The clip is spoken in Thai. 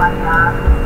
วันครับ